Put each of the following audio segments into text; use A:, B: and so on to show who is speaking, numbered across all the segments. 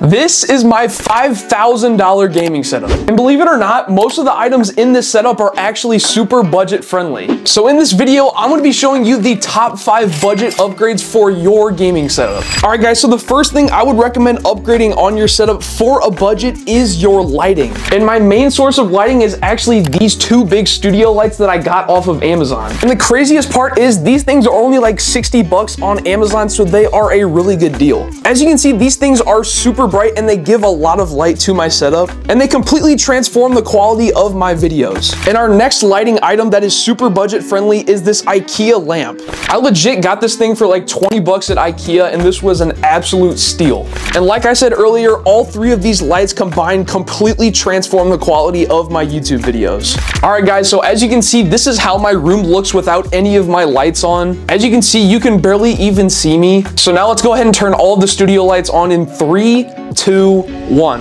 A: This is my $5,000 gaming setup. And believe it or not, most of the items in this setup are actually super budget friendly. So in this video, I'm gonna be showing you the top five budget upgrades for your gaming setup. All right guys, so the first thing I would recommend upgrading on your setup for a budget is your lighting. And my main source of lighting is actually these two big studio lights that I got off of Amazon. And the craziest part is these things are only like 60 bucks on Amazon, so they are a really good deal. As you can see, these things are super bright and they give a lot of light to my setup and they completely transform the quality of my videos. And our next lighting item that is super budget friendly is this IKEA lamp. I legit got this thing for like 20 bucks at IKEA and this was an absolute steal. And like I said earlier, all three of these lights combined completely transform the quality of my YouTube videos. All right guys, so as you can see, this is how my room looks without any of my lights on. As you can see, you can barely even see me. So now let's go ahead and turn all the studio lights on in three, two, one.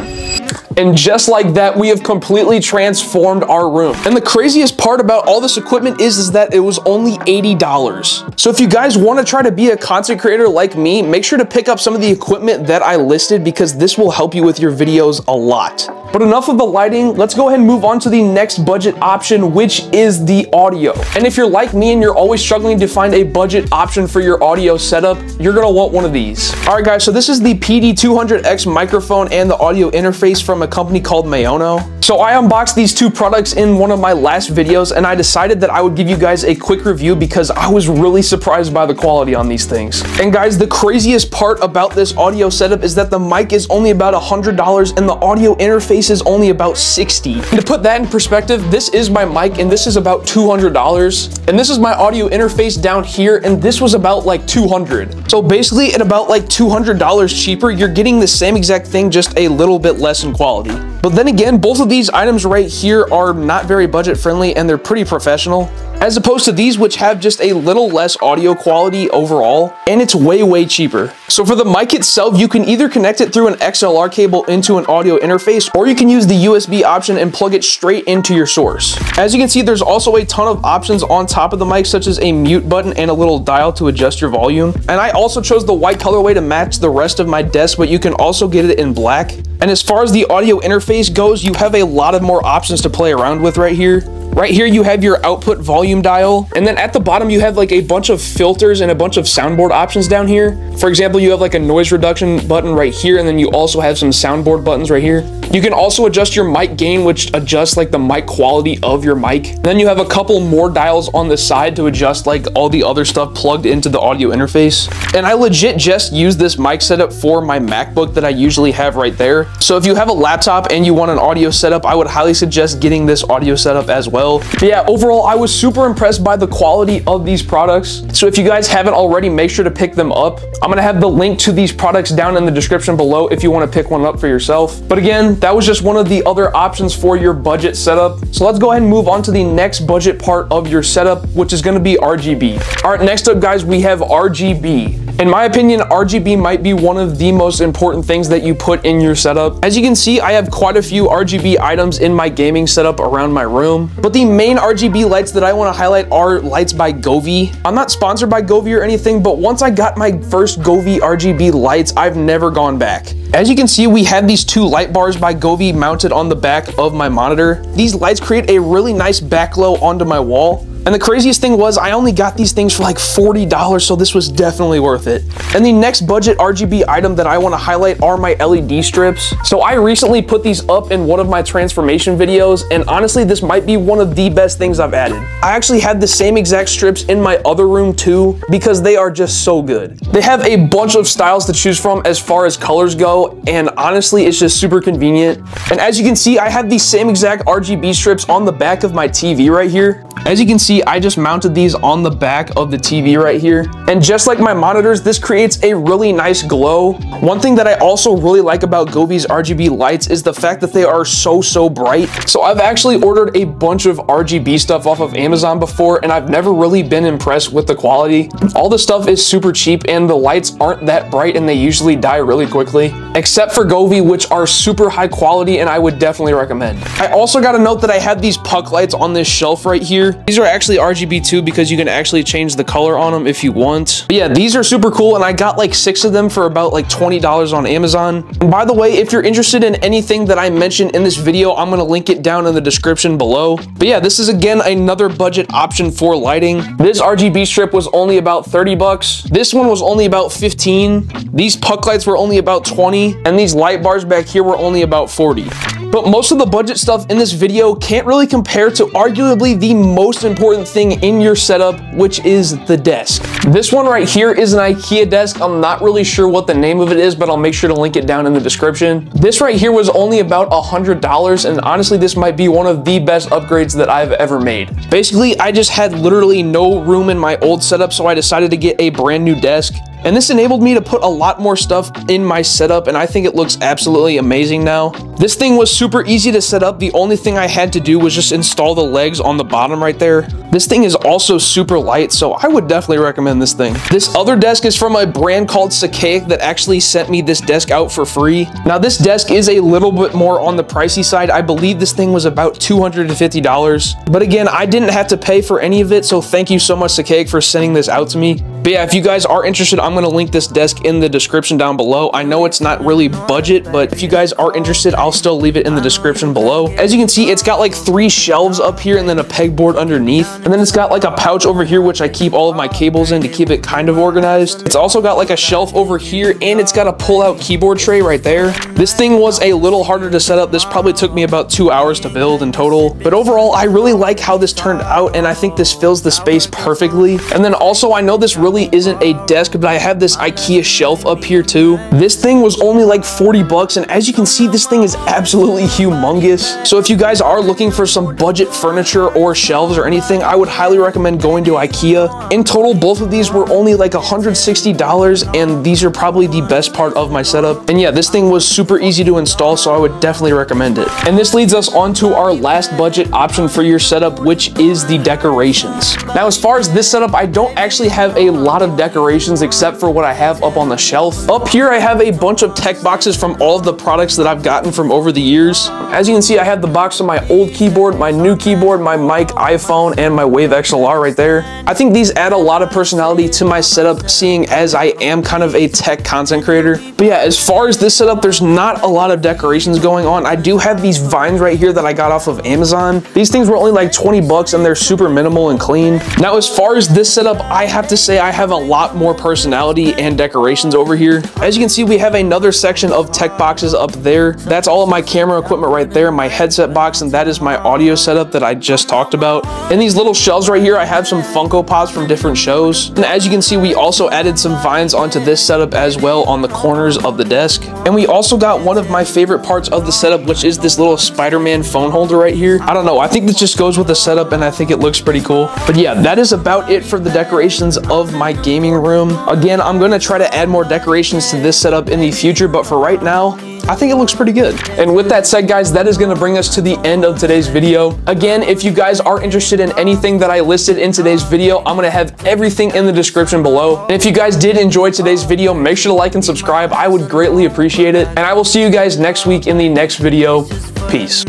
A: And just like that, we have completely transformed our room. And the craziest part about all this equipment is, is that it was only $80. So if you guys wanna try to be a content creator like me, make sure to pick up some of the equipment that I listed because this will help you with your videos a lot. But enough of the lighting, let's go ahead and move on to the next budget option, which is the audio. And if you're like me and you're always struggling to find a budget option for your audio setup, you're gonna want one of these. All right guys, so this is the PD200X microphone and the audio interface from a company called Maono. So I unboxed these two products in one of my last videos and I decided that I would give you guys a quick review because I was really surprised by the quality on these things. And guys, the craziest part about this audio setup is that the mic is only about $100 and the audio interface is only about 60. And to put that in perspective, this is my mic and this is about $200. And this is my audio interface down here and this was about like 200. So basically at about like $200 cheaper, you're getting the same exact thing, just a little bit less in quality. But then again, both of these items right here are not very budget friendly and they're pretty professional as opposed to these which have just a little less audio quality overall and it's way way cheaper. So for the mic itself you can either connect it through an XLR cable into an audio interface or you can use the USB option and plug it straight into your source. As you can see there's also a ton of options on top of the mic such as a mute button and a little dial to adjust your volume and I also chose the white colorway to match the rest of my desk but you can also get it in black. And as far as the audio interface goes you have a lot of more options to play around with right here. Right here, you have your output volume dial. And then at the bottom, you have like a bunch of filters and a bunch of soundboard options down here. For example, you have like a noise reduction button right here. And then you also have some soundboard buttons right here. You can also adjust your mic gain, which adjusts like the mic quality of your mic. And then you have a couple more dials on the side to adjust like all the other stuff plugged into the audio interface. And I legit just use this mic setup for my MacBook that I usually have right there. So if you have a laptop and you want an audio setup, I would highly suggest getting this audio setup as well. But yeah, overall, I was super impressed by the quality of these products. So if you guys haven't already, make sure to pick them up. I'm gonna have the link to these products down in the description below if you wanna pick one up for yourself. But again, that was just one of the other options for your budget setup. So let's go ahead and move on to the next budget part of your setup, which is gonna be RGB. All right, next up guys, we have RGB. In my opinion, RGB might be one of the most important things that you put in your setup. As you can see, I have quite a few RGB items in my gaming setup around my room, but the main RGB lights that I wanna highlight are lights by Govee. I'm not sponsored by Govee or anything, but once I got my first Govee RGB lights, I've never gone back. As you can see, we have these two light bars by Govee mounted on the back of my monitor. These lights create a really nice backglow onto my wall. And the craziest thing was I only got these things for like $40, so this was definitely worth it. And the next budget RGB item that I want to highlight are my LED strips. So I recently put these up in one of my transformation videos, and honestly, this might be one of the best things I've added. I actually had the same exact strips in my other room too, because they are just so good. They have a bunch of styles to choose from as far as colors go, and honestly, it's just super convenient. And as you can see, I have the same exact RGB strips on the back of my TV right here. As you can see, I just mounted these on the back of the TV right here. And just like my monitors, this creates a really nice glow. One thing that I also really like about Govee's RGB lights is the fact that they are so, so bright. So I've actually ordered a bunch of RGB stuff off of Amazon before, and I've never really been impressed with the quality. All the stuff is super cheap, and the lights aren't that bright, and they usually die really quickly. Except for Govee, which are super high quality, and I would definitely recommend. I also got to note that I have these puck lights on this shelf right here. These are actually RGB too because you can actually change the color on them if you want. But yeah, these are super cool and I got like six of them for about like $20 on Amazon. And by the way, if you're interested in anything that I mentioned in this video, I'm gonna link it down in the description below. But yeah, this is again another budget option for lighting. This RGB strip was only about 30 bucks. This one was only about 15. These puck lights were only about 20 and these light bars back here were only about 40. But most of the budget stuff in this video can't really compare to arguably the most important thing in your setup, which is the desk. This one right here is an IKEA desk. I'm not really sure what the name of it is, but I'll make sure to link it down in the description. This right here was only about $100, and honestly, this might be one of the best upgrades that I've ever made. Basically, I just had literally no room in my old setup, so I decided to get a brand new desk. And this enabled me to put a lot more stuff in my setup and I think it looks absolutely amazing now. This thing was super easy to set up. The only thing I had to do was just install the legs on the bottom right there. This thing is also super light, so I would definitely recommend this thing. This other desk is from a brand called Sikaic that actually sent me this desk out for free. Now this desk is a little bit more on the pricey side. I believe this thing was about $250. But again, I didn't have to pay for any of it, so thank you so much Sikaic for sending this out to me. But yeah, if you guys are interested, going to link this desk in the description down below. I know it's not really budget, but if you guys are interested, I'll still leave it in the description below. As you can see, it's got like three shelves up here and then a pegboard underneath. And then it's got like a pouch over here, which I keep all of my cables in to keep it kind of organized. It's also got like a shelf over here and it's got a pull out keyboard tray right there. This thing was a little harder to set up. This probably took me about two hours to build in total. But overall, I really like how this turned out and I think this fills the space perfectly. And then also, I know this really isn't a desk, but I have this IKEA shelf up here too. This thing was only like 40 bucks, and as you can see, this thing is absolutely humongous. So if you guys are looking for some budget furniture or shelves or anything, I would highly recommend going to IKEA. In total, both of these were only like $160, and these are probably the best part of my setup. And yeah, this thing was super easy to install, so I would definitely recommend it. And this leads us on to our last budget option for your setup, which is the decorations. Now, as far as this setup, I don't actually have a lot of decorations except for what I have up on the shelf. Up here, I have a bunch of tech boxes from all of the products that I've gotten from over the years. As you can see, I have the box of my old keyboard, my new keyboard, my mic, iPhone, and my Wave XLR right there. I think these add a lot of personality to my setup, seeing as I am kind of a tech content creator. But yeah, as far as this setup, there's not a lot of decorations going on. I do have these vines right here that I got off of Amazon. These things were only like 20 bucks and they're super minimal and clean. Now, as far as this setup, I have to say I I have a lot more personality and decorations over here. As you can see, we have another section of tech boxes up there. That's all of my camera equipment right there, my headset box, and that is my audio setup that I just talked about. In these little shelves right here, I have some Funko Pops from different shows. And as you can see, we also added some vines onto this setup as well on the corners of the desk. And we also got one of my favorite parts of the setup, which is this little Spider-Man phone holder right here. I don't know, I think this just goes with the setup and I think it looks pretty cool. But yeah, that is about it for the decorations of my gaming room. Again, I'm gonna try to add more decorations to this setup in the future, but for right now, I think it looks pretty good. And with that said, guys, that is gonna bring us to the end of today's video. Again, if you guys are interested in anything that I listed in today's video, I'm gonna have everything in the description below. And if you guys did enjoy today's video, make sure to like and subscribe. I would greatly appreciate it. And I will see you guys next week in the next video. Peace.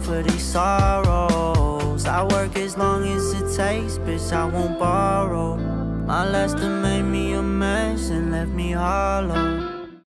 A: for these sorrows bitch, I won't borrow. My last made me a mess and left me hollow